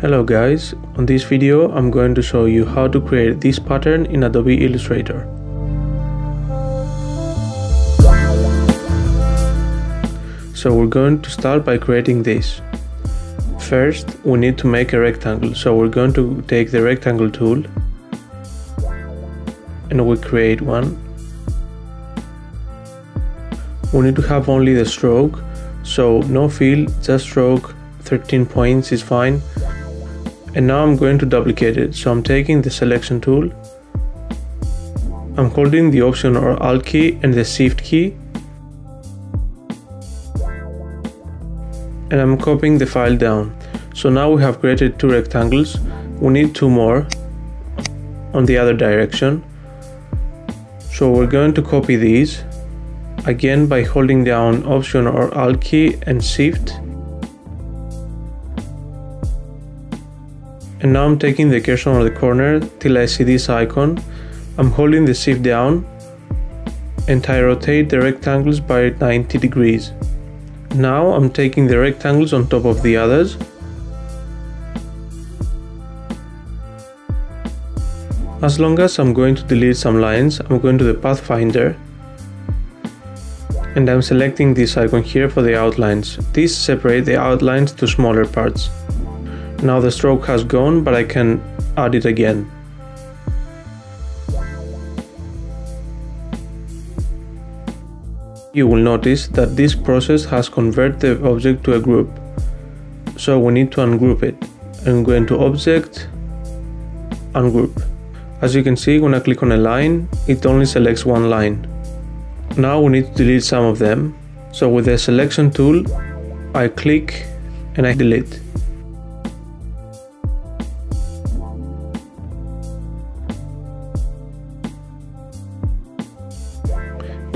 Hello guys, on this video I'm going to show you how to create this pattern in Adobe Illustrator. So we're going to start by creating this. First we need to make a rectangle, so we're going to take the rectangle tool and we create one. We need to have only the stroke, so no fill, just stroke, 13 points is fine and now I'm going to duplicate it. So I'm taking the selection tool. I'm holding the option or alt key and the shift key. And I'm copying the file down. So now we have created two rectangles. We need two more on the other direction. So we're going to copy these again by holding down option or alt key and shift and now I'm taking the cursor on the corner till I see this icon. I'm holding the shift down and I rotate the rectangles by 90 degrees. Now I'm taking the rectangles on top of the others As long as I'm going to delete some lines, I'm going to the Pathfinder and I'm selecting this icon here for the outlines. These separate the outlines to smaller parts. Now the stroke has gone, but I can add it again. You will notice that this process has converted the object to a group. So we need to ungroup it. I'm going to Object, Ungroup. As you can see, when I click on a line, it only selects one line. Now we need to delete some of them. So with the selection tool, I click and I delete.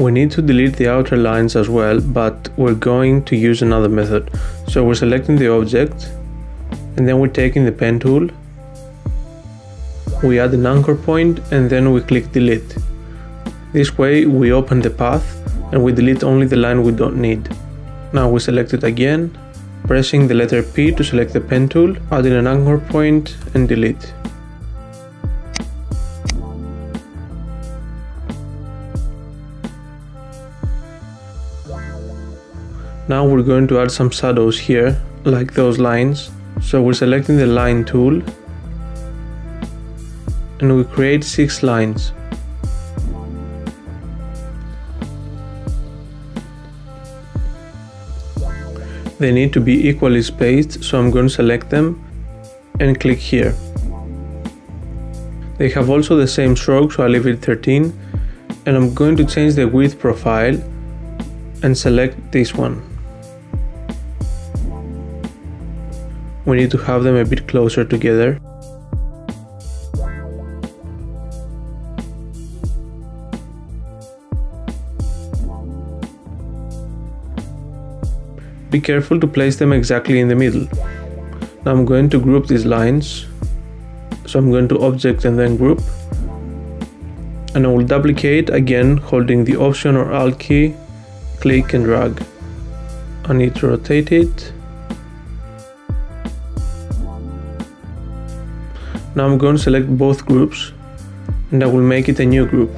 We need to delete the outer lines as well, but we're going to use another method. So we're selecting the object, and then we're taking the pen tool. We add an anchor point, and then we click delete. This way we open the path, and we delete only the line we don't need. Now we select it again, pressing the letter P to select the pen tool, adding an anchor point, and delete. Now we're going to add some shadows here, like those lines. So we're selecting the line tool and we create six lines. They need to be equally spaced, so I'm going to select them and click here. They have also the same stroke, so I leave it 13 and I'm going to change the width profile and select this one. We need to have them a bit closer together. Be careful to place them exactly in the middle. Now I'm going to group these lines. So I'm going to object and then group. And I will duplicate again holding the option or alt key, click and drag. I need to rotate it Now I'm going to select both groups and I will make it a new group.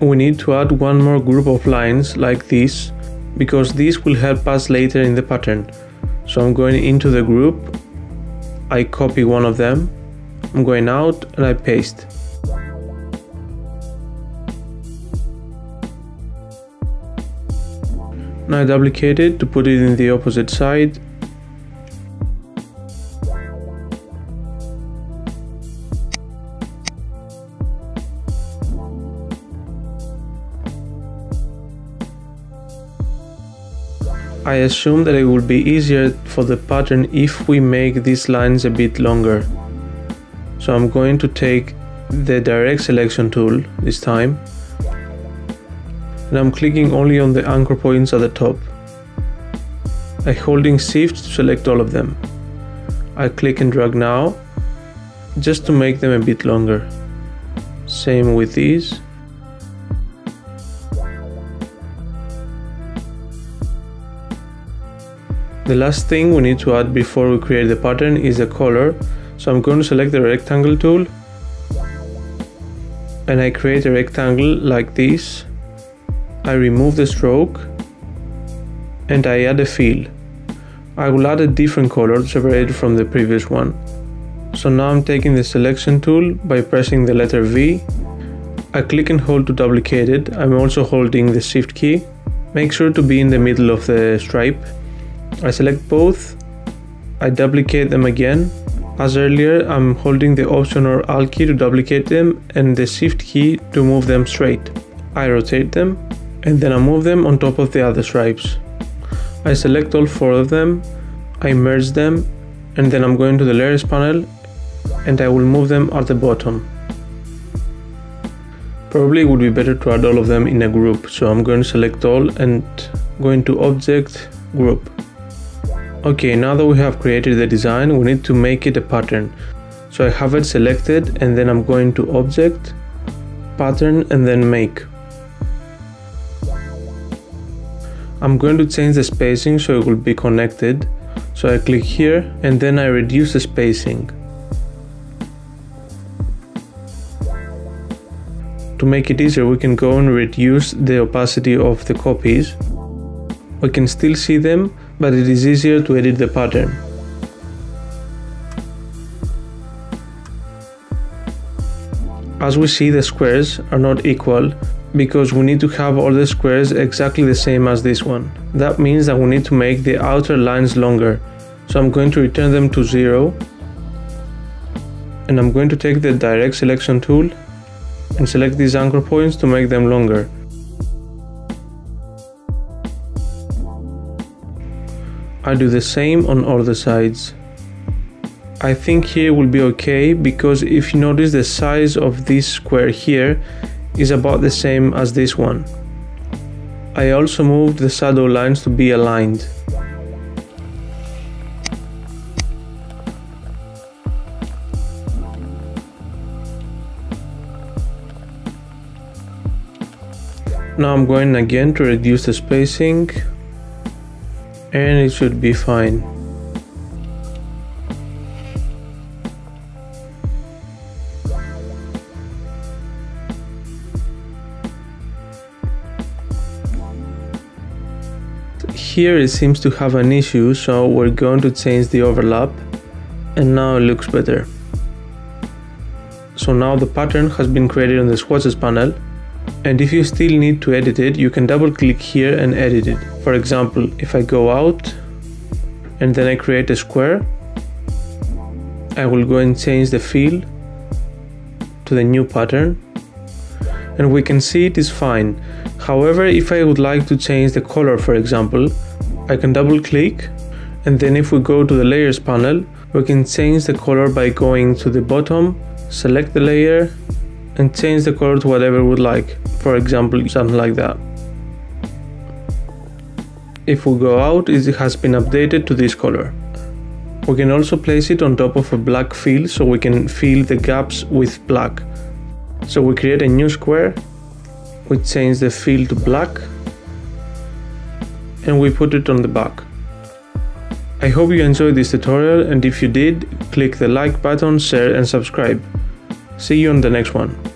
We need to add one more group of lines like this because this will help us later in the pattern. So I'm going into the group, I copy one of them, I'm going out and I paste. Now I duplicate it to put it in the opposite side I assume that it will be easier for the pattern if we make these lines a bit longer. So I'm going to take the direct selection tool this time and I'm clicking only on the anchor points at the top. I holding shift to select all of them. I click and drag now just to make them a bit longer. Same with these. The last thing we need to add before we create the pattern is the color. So I'm going to select the rectangle tool and I create a rectangle like this. I remove the stroke and I add a fill. I will add a different color separated from the previous one. So now I'm taking the selection tool by pressing the letter V. I click and hold to duplicate it. I'm also holding the shift key. Make sure to be in the middle of the stripe I select both, I duplicate them again. As earlier, I'm holding the Option or Alt key to duplicate them and the Shift key to move them straight. I rotate them and then I move them on top of the other stripes. I select all four of them, I merge them and then I'm going to the layers panel and I will move them at the bottom. Probably it would be better to add all of them in a group, so I'm going to select all and going to object group. Okay, now that we have created the design, we need to make it a pattern. So I have it selected and then I'm going to object, pattern and then make. I'm going to change the spacing so it will be connected. So I click here and then I reduce the spacing. To make it easier, we can go and reduce the opacity of the copies. We can still see them, but it is easier to edit the pattern. As we see the squares are not equal because we need to have all the squares exactly the same as this one. That means that we need to make the outer lines longer. So I'm going to return them to 0 and I'm going to take the direct selection tool and select these anchor points to make them longer. I do the same on all the sides. I think here will be okay because if you notice the size of this square here is about the same as this one. I also moved the shadow lines to be aligned. Now I'm going again to reduce the spacing and it should be fine. Here it seems to have an issue so we're going to change the overlap and now it looks better. So now the pattern has been created on the swatches panel and if you still need to edit it you can double click here and edit it for example if I go out and then I create a square I will go and change the fill to the new pattern. And we can see it is fine. However if I would like to change the color for example I can double click. And then if we go to the layers panel we can change the color by going to the bottom select the layer and change the color to whatever we would like. For example something like that if we go out it has been updated to this color. We can also place it on top of a black fill so we can fill the gaps with black. So we create a new square. We change the fill to black. And we put it on the back. I hope you enjoyed this tutorial and if you did, click the like button, share and subscribe. See you on the next one.